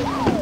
Woo!